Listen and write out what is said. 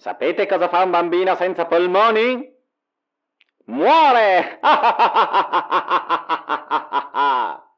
Sapete cosa fa un bambino senza polmoni? Muore!